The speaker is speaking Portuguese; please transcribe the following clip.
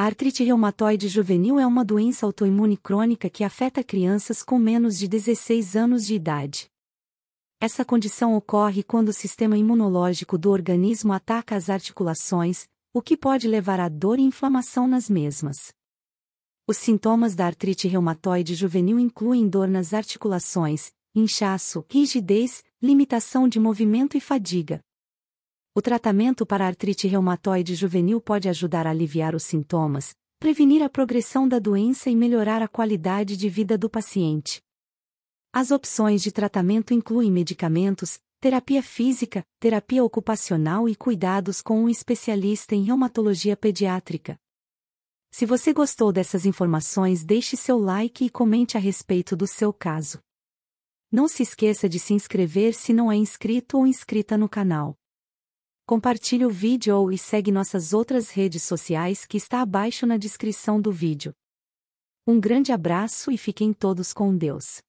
A artrite reumatoide juvenil é uma doença autoimune crônica que afeta crianças com menos de 16 anos de idade. Essa condição ocorre quando o sistema imunológico do organismo ataca as articulações, o que pode levar à dor e inflamação nas mesmas. Os sintomas da artrite reumatoide juvenil incluem dor nas articulações, inchaço, rigidez, limitação de movimento e fadiga. O tratamento para artrite reumatoide juvenil pode ajudar a aliviar os sintomas, prevenir a progressão da doença e melhorar a qualidade de vida do paciente. As opções de tratamento incluem medicamentos, terapia física, terapia ocupacional e cuidados com um especialista em reumatologia pediátrica. Se você gostou dessas informações, deixe seu like e comente a respeito do seu caso. Não se esqueça de se inscrever se não é inscrito ou inscrita no canal. Compartilhe o vídeo ou e segue nossas outras redes sociais que está abaixo na descrição do vídeo. Um grande abraço e fiquem todos com Deus.